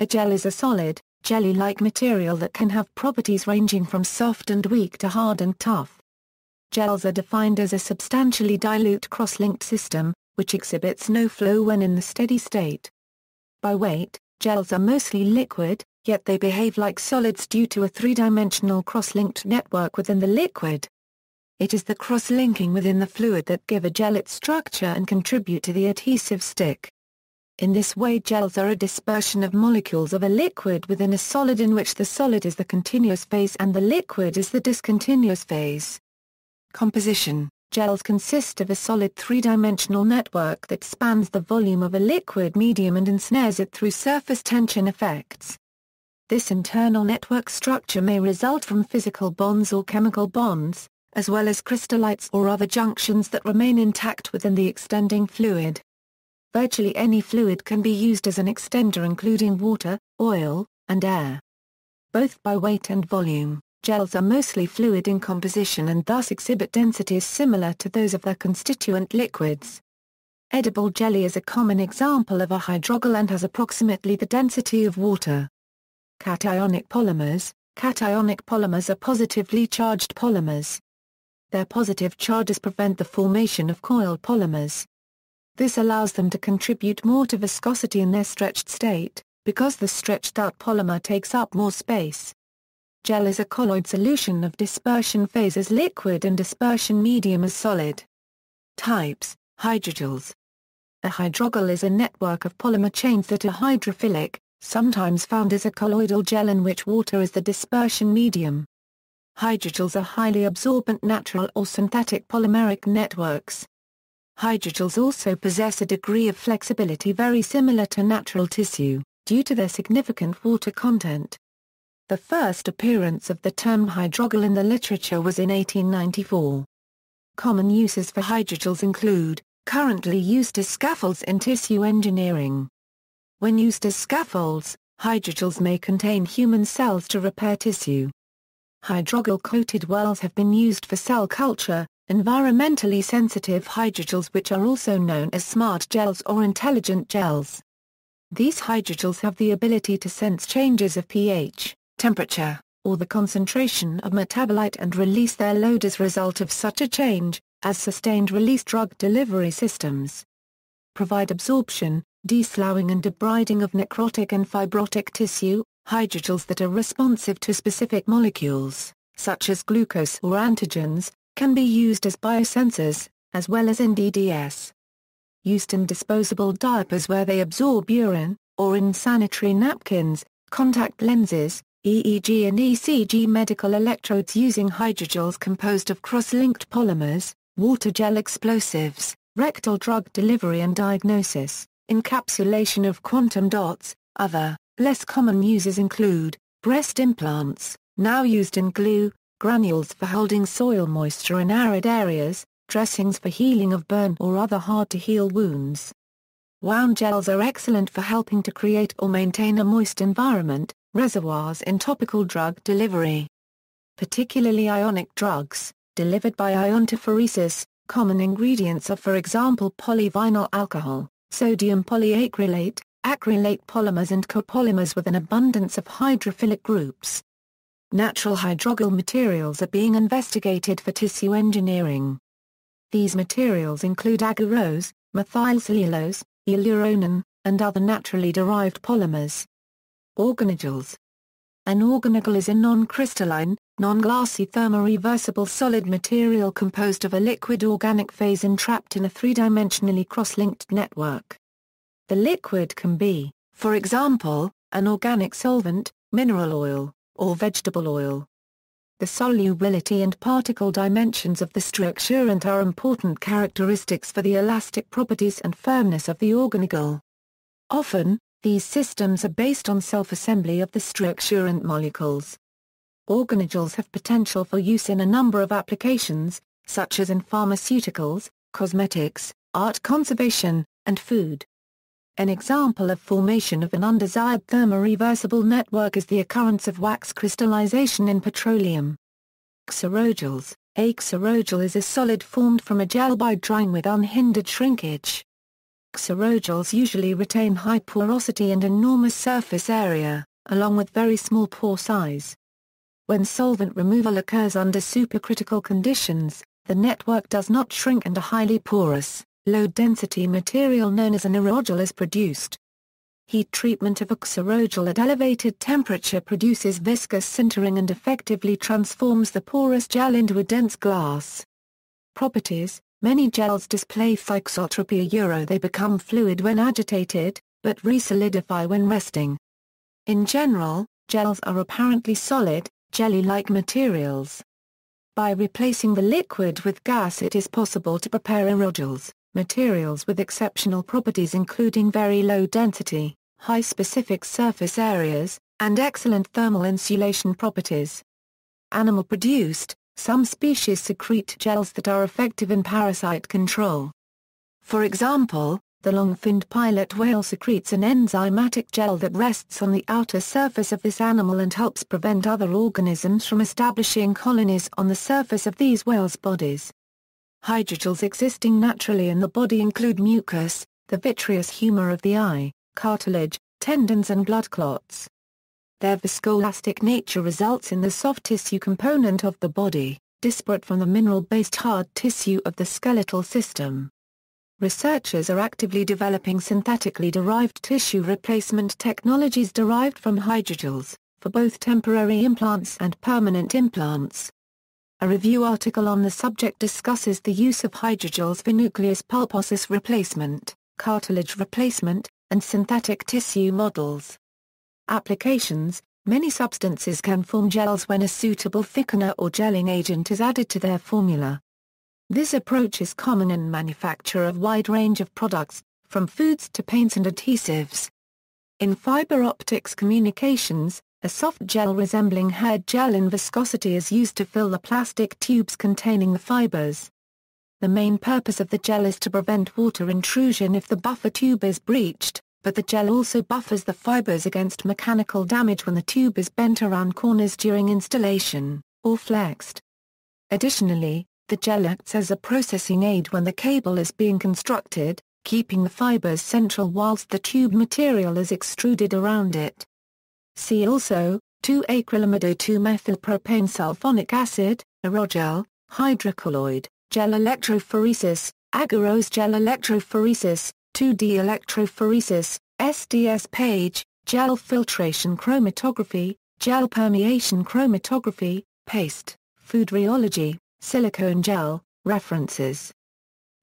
A gel is a solid, jelly-like material that can have properties ranging from soft and weak to hard and tough. Gels are defined as a substantially dilute cross-linked system, which exhibits no flow when in the steady state. By weight, gels are mostly liquid, yet they behave like solids due to a three-dimensional cross-linked network within the liquid. It is the cross-linking within the fluid that give a gel its structure and contribute to the adhesive stick. In this way gels are a dispersion of molecules of a liquid within a solid in which the solid is the continuous phase and the liquid is the discontinuous phase. Composition Gels consist of a solid three-dimensional network that spans the volume of a liquid medium and ensnares it through surface tension effects. This internal network structure may result from physical bonds or chemical bonds, as well as crystallites or other junctions that remain intact within the extending fluid. Virtually any fluid can be used as an extender including water, oil, and air. Both by weight and volume, gels are mostly fluid in composition and thus exhibit densities similar to those of their constituent liquids. Edible jelly is a common example of a hydrogel and has approximately the density of water. Cationic polymers Cationic polymers are positively charged polymers. Their positive charges prevent the formation of coiled polymers. This allows them to contribute more to viscosity in their stretched state, because the stretched-out polymer takes up more space. Gel is a colloid solution of dispersion phase as liquid and dispersion medium as solid. Types, hydrogels. A hydrogel is a network of polymer chains that are hydrophilic, sometimes found as a colloidal gel in which water is the dispersion medium. Hydrogels are highly absorbent natural or synthetic polymeric networks. Hydrogels also possess a degree of flexibility very similar to natural tissue, due to their significant water content. The first appearance of the term hydrogel in the literature was in 1894. Common uses for hydrogels include, currently used as scaffolds in tissue engineering. When used as scaffolds, hydrogels may contain human cells to repair tissue. Hydrogel-coated wells have been used for cell culture, environmentally sensitive hydrogels which are also known as smart gels or intelligent gels. These hydrogels have the ability to sense changes of pH, temperature, or the concentration of metabolite and release their load as result of such a change, as sustained-release drug delivery systems. Provide absorption, desloughing and debriding of necrotic and fibrotic tissue, hydrogels that are responsive to specific molecules, such as glucose or antigens, can be used as biosensors, as well as in DDS. Used in disposable diapers where they absorb urine, or in sanitary napkins, contact lenses, EEG and ECG medical electrodes using hydrogels composed of cross-linked polymers, water gel explosives, rectal drug delivery and diagnosis, encapsulation of quantum dots, other, less common uses include, breast implants, now used in glue, granules for holding soil moisture in arid areas, dressings for healing of burn or other hard-to-heal wounds. Wound gels are excellent for helping to create or maintain a moist environment, reservoirs in topical drug delivery. Particularly ionic drugs, delivered by iontophoresis, common ingredients are for example polyvinyl alcohol, sodium polyacrylate, acrylate polymers and copolymers with an abundance of hydrophilic groups, natural hydrogel materials are being investigated for tissue engineering. These materials include agarose, methylcellulose, hyaluronan, and other naturally derived polymers. Organogels An organogel is a non-crystalline, non-glassy thermoreversible solid material composed of a liquid organic phase entrapped in a three-dimensionally cross-linked network. The liquid can be, for example, an organic solvent, mineral oil, or vegetable oil. The solubility and particle dimensions of the structurant are important characteristics for the elastic properties and firmness of the organogel. Often, these systems are based on self-assembly of the structurant molecules. Organogels have potential for use in a number of applications, such as in pharmaceuticals, cosmetics, art conservation, and food. An example of formation of an undesired thermoreversible network is the occurrence of wax crystallization in petroleum. Xerogels A xerogel is a solid formed from a gel by drying with unhindered shrinkage. Xerogels usually retain high porosity and enormous surface area, along with very small pore size. When solvent removal occurs under supercritical conditions, the network does not shrink and a highly porous, low-density material known as an aerogel is produced. Heat treatment of a xerogel at elevated temperature produces viscous sintering and effectively transforms the porous gel into a dense glass. Properties Many gels display thixotropy euro they become fluid when agitated, but resolidify when resting. In general, gels are apparently solid, jelly-like materials. By replacing the liquid with gas it is possible to prepare aerogels, materials with exceptional properties including very low density, high specific surface areas, and excellent thermal insulation properties. Animal-produced, some species secrete gels that are effective in parasite control. For example, the long-finned pilot whale secretes an enzymatic gel that rests on the outer surface of this animal and helps prevent other organisms from establishing colonies on the surface of these whales' bodies. Hydrogels existing naturally in the body include mucus, the vitreous humor of the eye, cartilage, tendons and blood clots. Their viscoelastic nature results in the soft tissue component of the body, disparate from the mineral-based hard tissue of the skeletal system. Researchers are actively developing synthetically derived tissue replacement technologies derived from hydrogels, for both temporary implants and permanent implants. A review article on the subject discusses the use of hydrogels for nucleus pulposus replacement, cartilage replacement, and synthetic tissue models. Applications Many substances can form gels when a suitable thickener or gelling agent is added to their formula. This approach is common in manufacture of wide range of products, from foods to paints and adhesives. In fiber optics communications, a soft gel resembling hair gel in viscosity is used to fill the plastic tubes containing the fibers. The main purpose of the gel is to prevent water intrusion if the buffer tube is breached, but the gel also buffers the fibers against mechanical damage when the tube is bent around corners during installation, or flexed. Additionally, the gel acts as a processing aid when the cable is being constructed, keeping the fibers central whilst the tube material is extruded around it. See also, 2-acrylamido-2-methylpropane sulfonic acid, aerogel, hydrocolloid, gel electrophoresis, agarose gel electrophoresis, 2D electrophoresis, SDS page, gel filtration chromatography, gel permeation chromatography, paste, food rheology, silicone gel, references.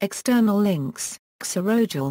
External links, Xerogel,